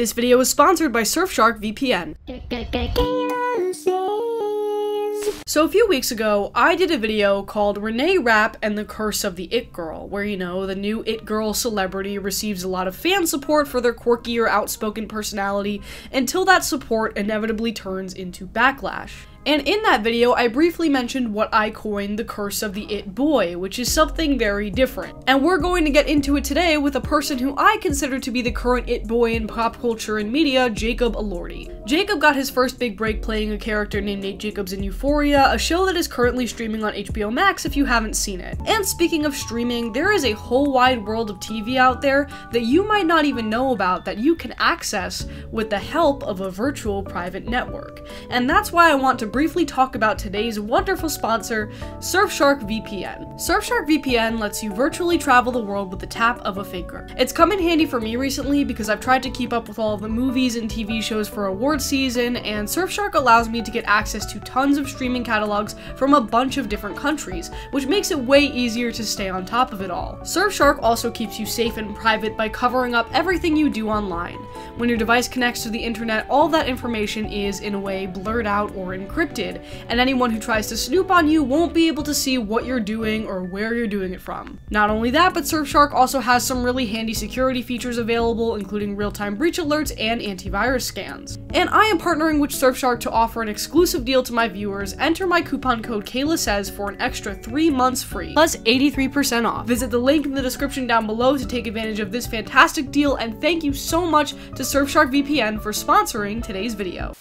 This video is sponsored by Surfshark VPN. So a few weeks ago, I did a video called Renee Rapp and the Curse of the It Girl, where you know, the new It Girl celebrity receives a lot of fan support for their quirky or outspoken personality until that support inevitably turns into backlash. And in that video, I briefly mentioned what I coined the curse of the it boy, which is something very different. And we're going to get into it today with a person who I consider to be the current it boy in pop culture and media, Jacob Elordi. Jacob got his first big break playing a character named Nate Jacobs in Euphoria, a show that is currently streaming on HBO Max if you haven't seen it. And speaking of streaming, there is a whole wide world of TV out there that you might not even know about that you can access with the help of a virtual private network. And that's why I want to briefly talk about today's wonderful sponsor, Surfshark VPN. Surfshark VPN lets you virtually travel the world with the tap of a finger. It's come in handy for me recently because I've tried to keep up with all the movies and TV shows for award season, and Surfshark allows me to get access to tons of streaming catalogs from a bunch of different countries, which makes it way easier to stay on top of it all. Surfshark also keeps you safe and private by covering up everything you do online. When your device connects to the internet, all that information is, in a way, blurred out or encrypted and anyone who tries to snoop on you won't be able to see what you're doing or where you're doing it from. Not only that, but Surfshark also has some really handy security features available, including real-time breach alerts and antivirus scans. And I am partnering with Surfshark to offer an exclusive deal to my viewers. Enter my coupon code Kayla says for an extra 3 months free, plus 83% off. Visit the link in the description down below to take advantage of this fantastic deal, and thank you so much to Surfshark VPN for sponsoring today's video.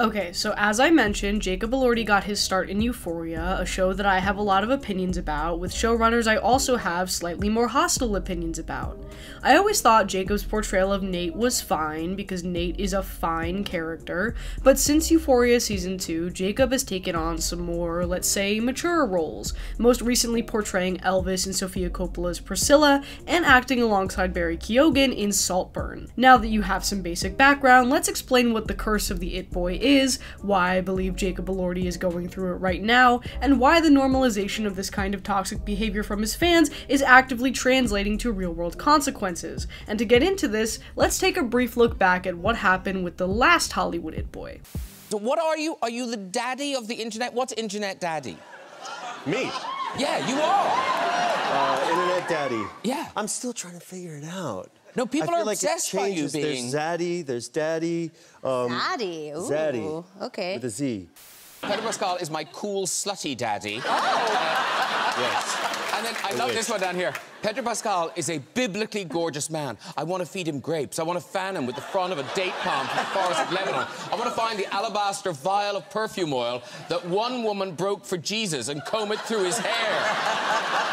Okay, so as I mentioned, Jacob Elordi got his start in Euphoria, a show that I have a lot of opinions about. With showrunners, I also have slightly more hostile opinions about. I always thought Jacob's portrayal of Nate was fine because Nate is a fine character, but since Euphoria season 2, Jacob has taken on some more, let's say, mature roles, most recently portraying Elvis in Sofia Coppola's Priscilla and acting alongside Barry Keoghan in Saltburn. Now that you have some basic background, let's explain what the curse of the It Boy is is, why I believe Jacob Elordi is going through it right now, and why the normalization of this kind of toxic behavior from his fans is actively translating to real world consequences. And to get into this, let's take a brief look back at what happened with the last Hollywood It Boy. So what are you? Are you the daddy of the internet? What's internet daddy? Me? Yeah, you are. Uh, internet daddy. Yeah. I'm still trying to figure it out. No, people I feel are like obsessed it by you changes. being. There's Zaddy, there's Daddy. Um, Zaddy. Ooh. Zaddy. Okay. With a Z. Pedro Pascal is my cool, slutty daddy. Yes. And then I I love wish. this one down here. Pedro Pascal is a biblically gorgeous man. I want to feed him grapes. I want to fan him with the frond of a date palm from the forest of Lebanon. I want to find the alabaster vial of perfume oil that one woman broke for Jesus and comb it through his hair.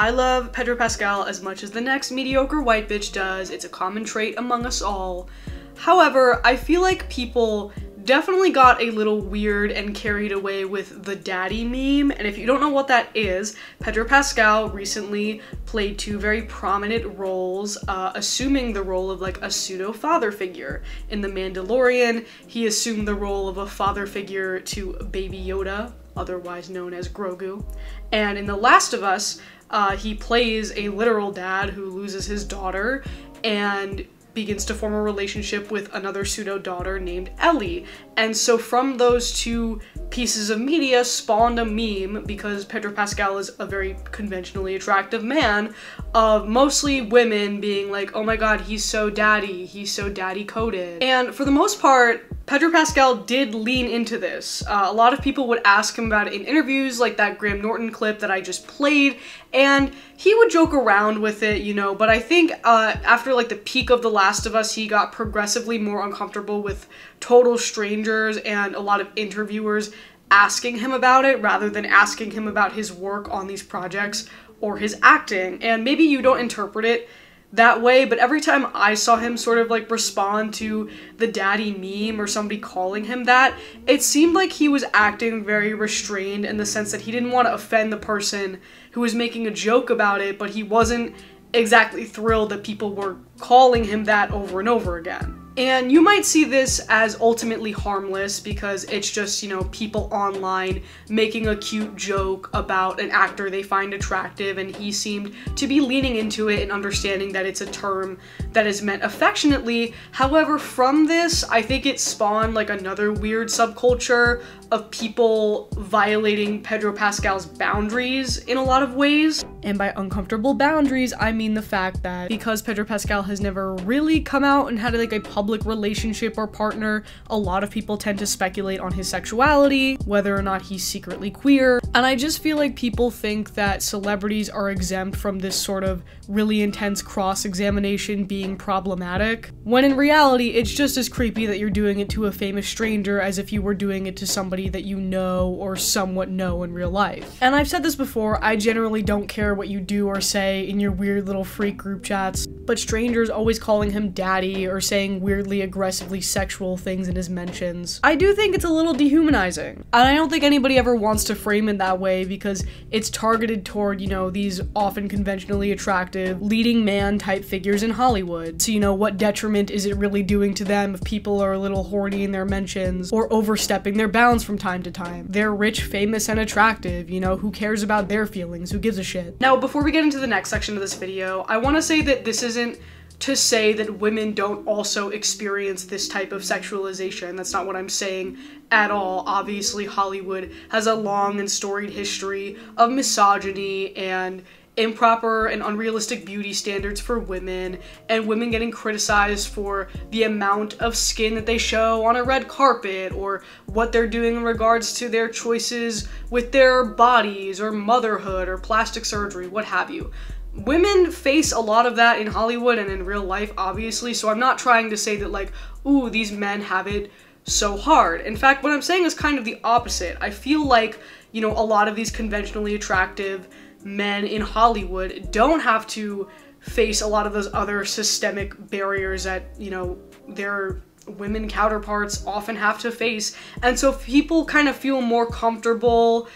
I love Pedro Pascal as much as the next mediocre white bitch does. It's a common trait among us all. However, I feel like people definitely got a little weird and carried away with the daddy meme. And if you don't know what that is, Pedro Pascal recently played two very prominent roles, uh, assuming the role of like a pseudo father figure. In The Mandalorian, he assumed the role of a father figure to Baby Yoda, otherwise known as Grogu. And in The Last of Us, uh, he plays a literal dad who loses his daughter and begins to form a relationship with another pseudo daughter named Ellie. And so from those two pieces of media spawned a meme because Pedro Pascal is a very conventionally attractive man of mostly women being like, "Oh my god, he's so daddy. He's so daddy coded." And for the most part, Pedro Pascal did lean into this. Uh, a lot of people would ask him about it in interviews, like that Graham Norton clip that I just played, and he would joke around with it, you know. But I think uh, after like the peak of The Last of Us, he got progressively more uncomfortable with total strangers and a lot of interviewers asking him about it rather than asking him about his work on these projects or his acting. And maybe you don't interpret it that way, but every time I saw him sort of like respond to the daddy meme or somebody calling him that, it seemed like he was acting very restrained in the sense that he didn't want to offend the person who was making a joke about it, but he wasn't exactly thrilled that people were calling him that over and over again. And you might see this as ultimately harmless because it's just, you know, people online making a cute joke about an actor they find attractive, and he seemed to be leaning into it and understanding that it's a term that is meant affectionately. However, from this, I think it spawned like another weird subculture of people violating Pedro Pascal's boundaries in a lot of ways. And by uncomfortable boundaries, I mean the fact that because Pedro Pascal has never really come out and had like a public relationship or partner, a lot of people tend to speculate on his sexuality, whether or not he's secretly queer. And I just feel like people think that celebrities are exempt from this sort of really intense cross examination being problematic, when in reality, it's just as creepy that you're doing it to a famous stranger as if you were doing it to somebody that you know or somewhat know in real life. And I've said this before, I generally don't care what you do or say in your weird little freak group chats, but strangers always calling him daddy or saying weirdly aggressively sexual things in his mentions, I do think it's a little dehumanizing. And I don't think anybody ever wants to frame it that way because it's targeted toward, you know, these often conventionally attractive leading man type figures in Hollywood. So, you know, what detriment is it really doing to them if people are a little horny in their mentions or overstepping their bounds from time to time? They're rich, famous, and attractive, you know, who cares about their feelings? Who gives a shit? Now, before we get into the next section of this video, I want to say that this isn't to say that women don't also experience this type of sexualization. That's not what I'm saying at all. Obviously, Hollywood has a long and storied history of misogyny and improper and unrealistic beauty standards for women, and women getting criticized for the amount of skin that they show on a red carpet, or what they're doing in regards to their choices with their bodies, or motherhood, or plastic surgery, what have you. Women face a lot of that in Hollywood and in real life, obviously, so I'm not trying to say that, like, ooh, these men have it so hard. In fact, what I'm saying is kind of the opposite. I feel like, you know, a lot of these conventionally attractive men in Hollywood don't have to face a lot of those other systemic barriers that, you know, their women counterparts often have to face. And so people kind of feel more comfortable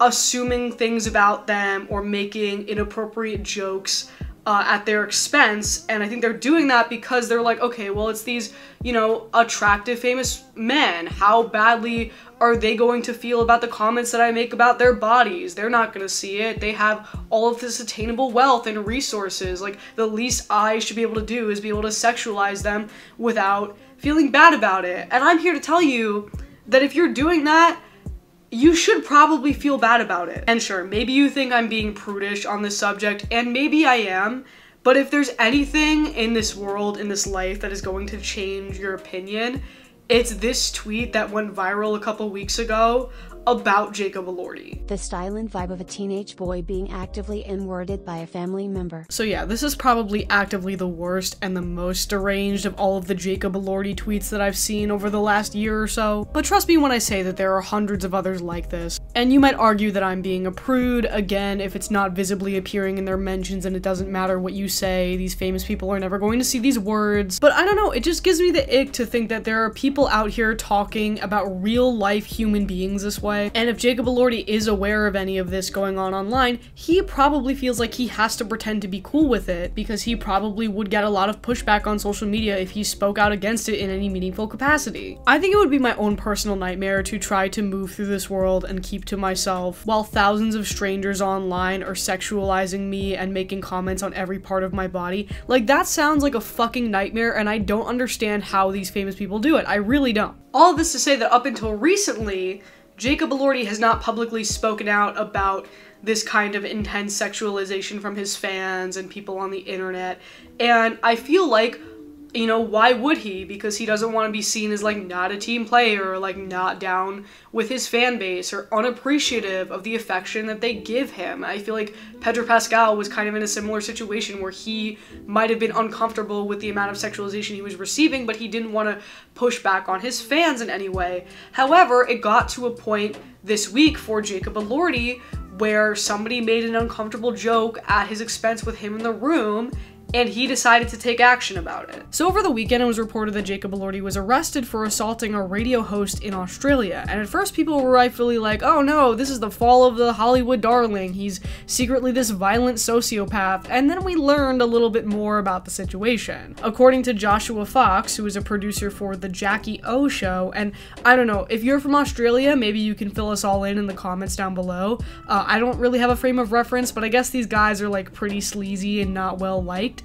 assuming things about them or making inappropriate jokes uh, at their expense. And I think they're doing that because they're like, okay, well, it's these, you know, attractive, famous men. How badly are they going to feel about the comments that I make about their bodies? They're not going to see it. They have all of this attainable wealth and resources. Like, the least I should be able to do is be able to sexualize them without feeling bad about it. And I'm here to tell you that if you're doing that, you should probably feel bad about it. And sure, maybe you think I'm being prudish on this subject, and maybe I am, but if there's anything in this world, in this life, that is going to change your opinion, it's this tweet that went viral a couple weeks ago about Jacob Elordi. The style and vibe of a teenage boy being actively inwarded by a family member. So yeah, this is probably actively the worst and the most deranged of all of the Jacob Elordi tweets that I've seen over the last year or so. But trust me when I say that there are hundreds of others like this. And you might argue that I'm being a prude, again, if it's not visibly appearing in their mentions and it doesn't matter what you say, these famous people are never going to see these words. But I don't know, it just gives me the ick to think that there are people out here talking about real life human beings this way way. And if Jacob Elordi is aware of any of this going on online, he probably feels like he has to pretend to be cool with it because he probably would get a lot of pushback on social media if he spoke out against it in any meaningful capacity. I think it would be my own personal nightmare to try to move through this world and keep to myself while thousands of strangers online are sexualizing me and making comments on every part of my body. Like that sounds like a fucking nightmare and I don't understand how these famous people do it. I really don't. All this to say that up until recently, Jacob Elordi has not publicly spoken out about this kind of intense sexualization from his fans and people on the internet. And I feel like you know, why would he? Because he doesn't want to be seen as like not a team player or like not down with his fan base or unappreciative of the affection that they give him. I feel like Pedro Pascal was kind of in a similar situation where he might have been uncomfortable with the amount of sexualization he was receiving, but he didn't want to push back on his fans in any way. However, it got to a point this week for Jacob Elordi where somebody made an uncomfortable joke at his expense with him in the room and he decided to take action about it. So over the weekend, it was reported that Jacob Elordi was arrested for assaulting a radio host in Australia. And at first, people were rightfully like, oh no, this is the fall of the Hollywood darling. He's secretly this violent sociopath. And then we learned a little bit more about the situation. According to Joshua Fox, who is a producer for The Jackie O Show, and I don't know, if you're from Australia, maybe you can fill us all in in the comments down below. Uh, I don't really have a frame of reference, but I guess these guys are like pretty sleazy and not well liked.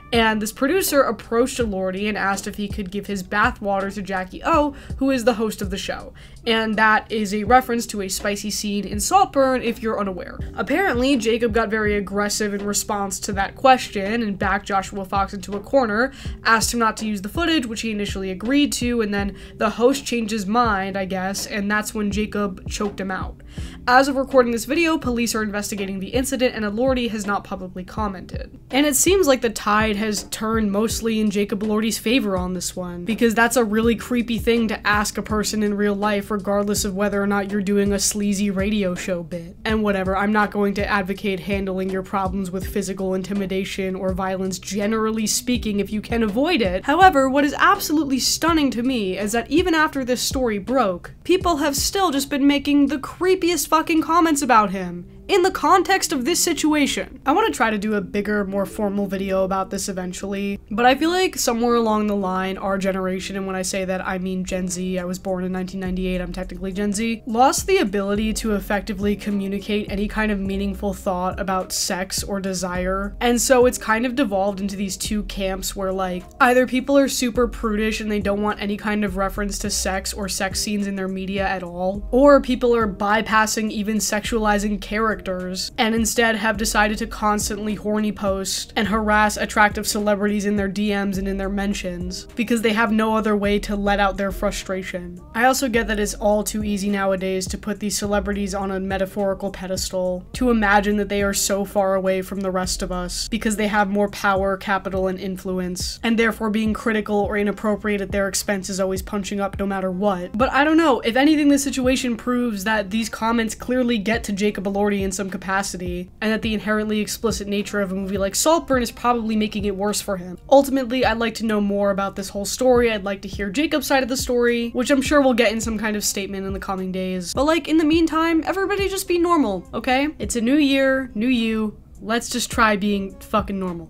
And this producer approached Elordi and asked if he could give his bathwater to Jackie O, who is the host of the show. And that is a reference to a spicy scene in Saltburn if you're unaware. Apparently, Jacob got very aggressive in response to that question and backed Joshua Fox into a corner, asked him not to use the footage, which he initially agreed to, and then the host changed his mind, I guess, and that's when Jacob choked him out. As of recording this video, police are investigating the incident and Elordi has not publicly commented. And it seems like the tide has turned mostly in Jacob Elordi's favor on this one, because that's a really creepy thing to ask a person in real life, regardless of whether or not you're doing a sleazy radio show bit. And whatever, I'm not going to advocate handling your problems with physical intimidation or violence generally speaking if you can avoid it. However, what is absolutely stunning to me is that even after this story broke, people have still just been making the creepiest fucking comments about him in the context of this situation. I want to try to do a bigger, more formal video about this eventually, but I feel like somewhere along the line, our generation, and when I say that, I mean Gen Z, I was born in 1998, I'm technically Gen Z, lost the ability to effectively communicate any kind of meaningful thought about sex or desire. And so it's kind of devolved into these two camps where, like, either people are super prudish and they don't want any kind of reference to sex or sex scenes in their media at all, or people are bypassing even sexualizing characters characters and instead have decided to constantly horny post and harass attractive celebrities in their DMs and in their mentions because they have no other way to let out their frustration. I also get that it's all too easy nowadays to put these celebrities on a metaphorical pedestal, to imagine that they are so far away from the rest of us because they have more power, capital, and influence, and therefore being critical or inappropriate at their expense is always punching up no matter what. But I don't know, if anything this situation proves that these comments clearly get to Jacob Elordi in some capacity, and that the inherently explicit nature of a movie like Saltburn is probably making it worse for him. Ultimately, I'd like to know more about this whole story. I'd like to hear Jacob's side of the story, which I'm sure we'll get in some kind of statement in the coming days. But like, in the meantime, everybody just be normal, okay? It's a new year, new you. Let's just try being fucking normal.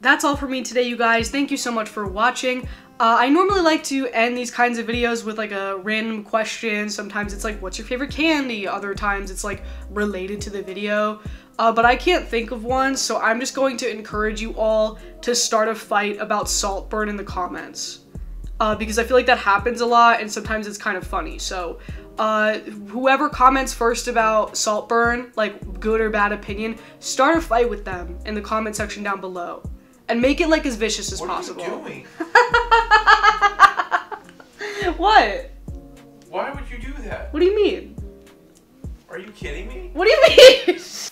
That's all for me today, you guys. Thank you so much for watching. Uh, I normally like to end these kinds of videos with like a random question. Sometimes it's like, what's your favorite candy? Other times it's like related to the video. Uh, but I can't think of one, so I'm just going to encourage you all to start a fight about Saltburn in the comments. Uh, because I feel like that happens a lot and sometimes it's kind of funny. So uh, whoever comments first about Saltburn, like good or bad opinion, start a fight with them in the comment section down below and make it like as vicious as what possible. What are you doing? what? Why would you do that? What do you mean? Are you kidding me? What do you mean?